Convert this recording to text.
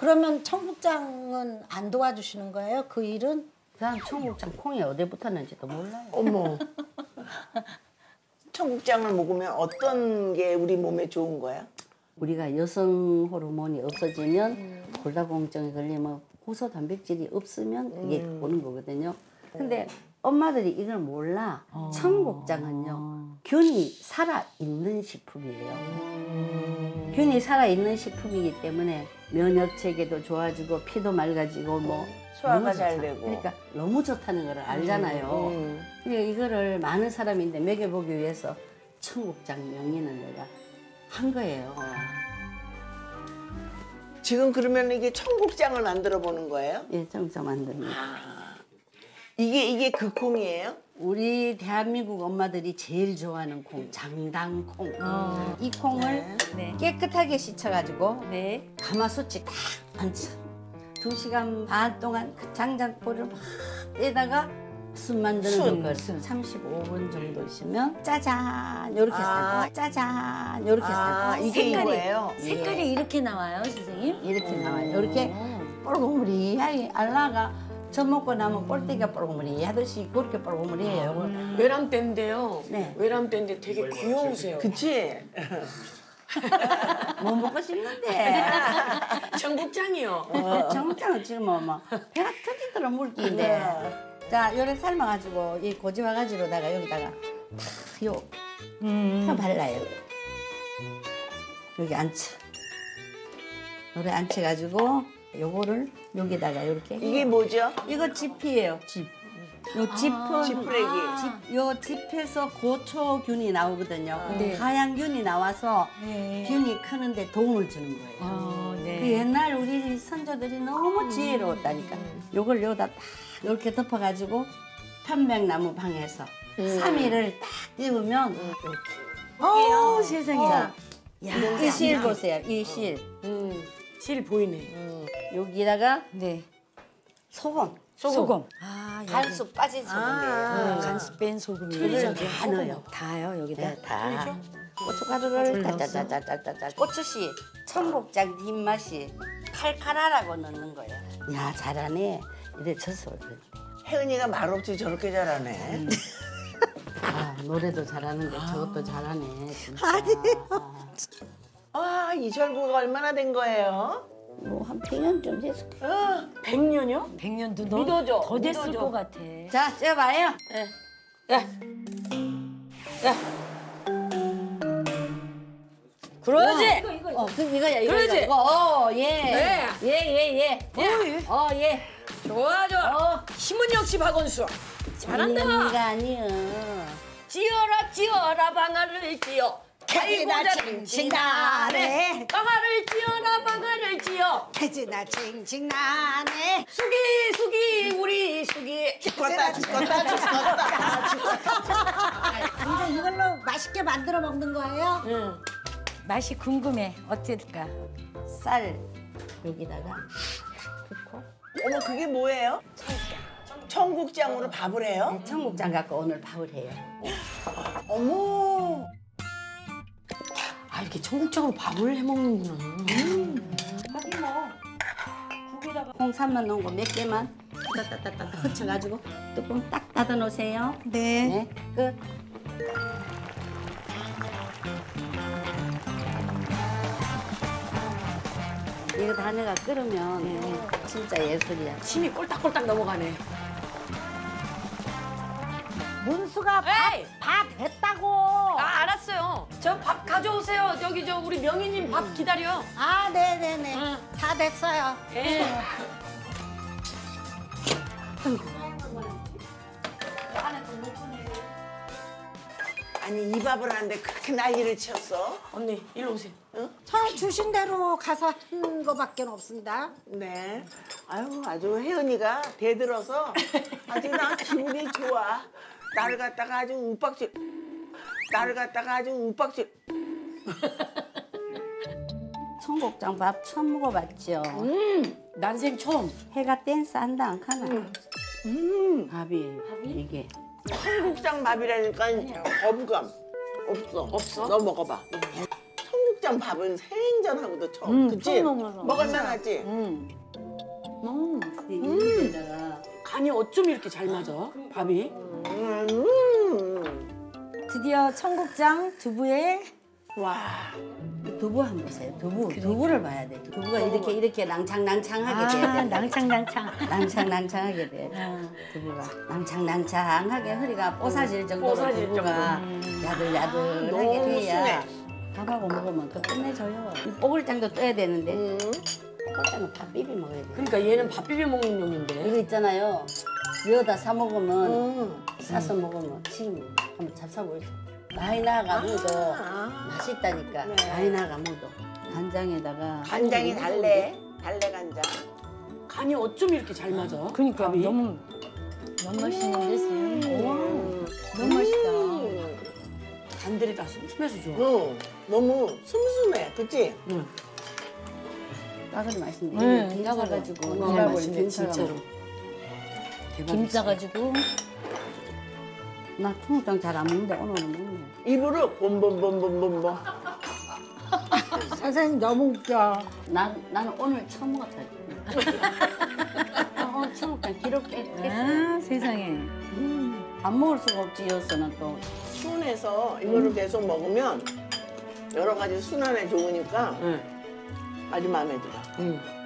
그러면 청국장은 안 도와주시는 거예요? 그 일은? 난 청국장 콩이 어디 붙었는지도 몰라요. 어머. 청국장을 먹으면 어떤 게 우리 몸에 좋은 거야? 우리가 여성 호르몬이 없어지면 골다공증에 걸리면 호소 단백질이 없으면 그게 오는 거거든요. 근데 엄마들이 이걸 몰라. 청국장은요 균이 살아 있는 식품이에요. 균이 살아 있는 식품이기 때문에 면역 체계도 좋아지고 피도 맑아지고 뭐 소화가 잘. 되고. 그러니까 너무 좋다는 걸 알잖아요. 음. 그러니까 이거를 많은 사람인데 먹여보기 위해서 청국장 명의는 내가 한 거예요. 지금 그러면 이게 청국장을 만들어 보는 거예요? 예, 청국장 만듭니다. 이게 이게 그 콩이에요? 우리 대한민국 엄마들이 제일 좋아하는 콩, 장당콩. 이 콩을 네. 깨끗하게 씻어가지고 네. 가마솥에 딱 얹혀. 두 시간 반 동안 그 장작불을 막 떼다가 순 만드는 순, 걸 35분 정도 있으면 짜잔 요렇게 아. 살고 짜잔 요렇게 아, 살고 이게 색깔이- 이거예요? 색깔이 이렇게 나와요, 선생님? 이렇게 나와요. 이렇게 뽀글무리하게 알라가 젖 먹고 나면 꼴대기가 뽀글무리 하듯이 그렇게 뽀글무리해요. 외람된데요. 네. 외람된데 되게 귀여우세요. 그치? 못 먹고 싶는데 청국장이요. 정장은 지금 뭐, 뭐 배가 터지도록 물기인데 자 요래 삶아가지고 이 고지 바가지로다가 여기다가 탁요 펴 발라요 여기 앉혀 요래 앉혀가지고 요거를 여기다가 이렇게 이게 뭐죠? 이거 지피예요 집. 요 짚은 지푸레기. 집, 요 짚에서 고초균이 나오거든요. 네. 하양균이 나와서 네. 균이 크는데 도움을 주는 거예요. 아, 그 네. 옛날 우리 선조들이 너무 지혜로웠다니까. 요걸 여기다 딱 이렇게 덮어가지고 편백나무 방에서 삼일을딱 띄우면 이렇게. 어, 세상에. 자, 이실 보세요. 이 실. 음, 실 보이네. 여기다가 네. 소금. 소금. 아, 여기. 간수 빠진 소금이에요. 간수 뺀 소금이. 이걸 다 넣어요. 다요, 여기다. 네, 다. 고춧가루를 짜짜짜짜짜짜 고추씨 청국장 뒷맛이 칼칼하라고 넣는 거예요. 야 잘하네. 이래 그래. 혜은이가 말없이 저렇게 잘하네. 아 노래도 잘하는데 저것도 잘하네. 진짜. 아, 이 절구가 얼마나 된 거예요? 뭐 한 100년쯤 됐을 거예요. 어, 100년이요? 100년도 더, 믿어줘, 더 됐을 믿어줘. 것 같아. 자, 쪄봐요. 그러지. 어, 그 이거야, 이거. 그러지? 이거. 어, 예. 네. 예, 예, 예. 어, 예. 좋아 좋아. 어. 힘은 역시 박원수. 잘한다. 이가 아니야. 지어라 지어라 방아를 지어. 해지나 칭칭나네. 방아를 지어라 방아를 지어. 해지나 칭칭나네. 수기 수기 우리 수기. 죽었다, 죽었다, 죽었다. 근데 이걸로 맛있게 만들어 먹는 거예요? 응. 맛이 궁금해. 어떨까? 쌀 여기다가 탁 어머, 그게 뭐예요? 청국장으로 밥을 해요? 넣고 청국장 갖고 오늘 밥을 해요. 어머. 아 이렇게 청국장으로 밥을 해 먹는구나. 콩 삶아 놓은 거 몇 개만 따따따따 흩쳐가지고 뚜껑 딱 닫아 놓으세요. 네. 네, 끝. 이거 다 내가 끓으면 진짜 예술이야. 침이 꼴딱꼴딱 넘어가네. 문수가 에이! 밥 했다고. 아 알았어요. 저 밥 가져오세요. 저기 저 우리 명희님 밥 기다려. 아, 네네네. 응. 다 됐어요. 예. 아니, 이 밥을 하는데 그렇게 난리를 쳤어? 언니 일로 오세요. 저 주신 대로 가서 한 거밖에 없습니다. 네. 아유, 아주 혜은이가 대들어서 아주 나 기분이 좋아. 나를 갖다가 아주 욱박질. 나를 갖다가 아주 욱박질. 청국장 밥 처음 먹어봤죠? 난생 처음. 해가 댄스 한다 안 카나? 음, 밥이 이게 청국장 밥이라니까 거부감 없어. 없어? 너 먹어봐. 청국장 밥은 생전하고도 처음. 음, 그치? 처음 먹어서. 먹을만하지? 음. 너무 이에다가 간이 어쩜 이렇게 잘 맞아? 밥이? 음. 드디어 청국장 두부에 와. 두부 한번 보세요. 두부 두부를 봐야 돼. 두부가 이렇게 이렇게 낭창낭창하게 돼야 아 돼. 낭창낭창. 낭창낭창하게 돼. 두부가 낭창낭창하게 허리가 뽀사질 정도로 뽀사질 두부가 야들야들하게 너무 돼야. 밥하고 먹으면 더 끝내줘요. 이 뽀글장도 떠야 되는데 음. 뽀글장은 밥 비비 먹어야 돼. 그러니까 얘는 밥 비벼 먹는 놈인데. 이거 있잖아요. 여다 사 먹으면 음. 싸서 먹으면 지금 한번 잡숴보세요. 많이 나가 무도 아. 맛있다니까. 네. 많이 나가 무도 간장에다가 간장이 달래. 달래 간장. 간이 어쩜 이렇게 잘 맞아? 그러니까 밥이? 너무 너무 맛있는데 쌤. 음. 너무 맛있다. 음. 간들이 다 슴슴해서 좋아. 음. 너무 슴슴해. 그치? 따그리 맛있네. 네, 김. 싸가지고 누가 맛있네 진짜로. 김 싸가지고 나 청국장 잘 안 먹는데 오늘은 먹네. 입으로 봄봄봄봄봄봄. 선생님 너무 웃겨. 나 나는 오늘 처음 먹었다. 나 오늘 청국장 기록 깼 깼어. 아 세상에. 안 먹을 수가 없지 여서는 또. 순해서 이거를 계속 먹으면 여러 가지 순환에 좋으니까 응. 아주 마음에 들어. 응.